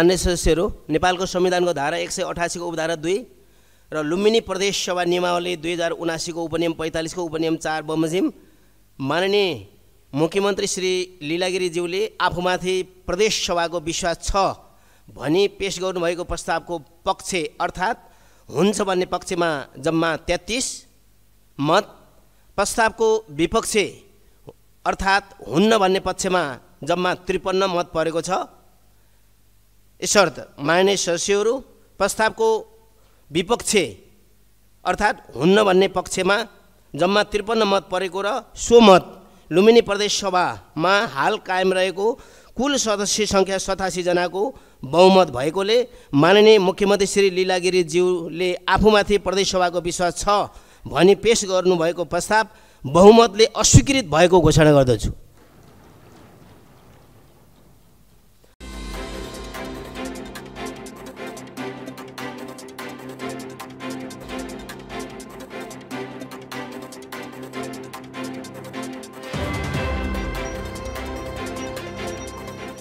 मान्य सदस्यहरू नेपालको संविधानको धारा एक सय अठासीको उपधारा दुई र लुम्बिनी प्रदेश सभा नियमावली दुई हजार उनासीको उपनियम पैँतालिसको उपनियम चार बमोजिम माननीय मुख्यमन्त्री श्री लीलागिरीज्यूले आफूमाथि प्रदेश सभाको विश्वास छ भनी पेस गर्नुभएको प्रस्तावको पक्ष अर्थात् हुन्छ भन्ने पक्षमा जम्मा तेत्तिस मत प्रस्तावको विपक्ष अर्थात् हुन्न भन्ने पक्षमा जम्मा त्रिपन्न मत परेको छ। यसर्थ मान्य सदस्यहरू प्रस्तावको विपक्ष अर्थात् हुन्न भन्ने पक्षमा जम्मा त्रिपन्न मत परेको र सो मत लुम्बिनी प्रदेश सभामा हाल कायम रहेको कुल सदस्य सङ्ख्या सतासीजनाको बहुमत भएकोले माननीय मुख्यमन्त्री श्री लीलागिरीज्यूले आफूमाथि प्रदेश सभाको विश्वास छ भनी पेस गर्नुभएको प्रस्ताव बहुमतले अस्वीकृत भएको घोषणा गर्दछु।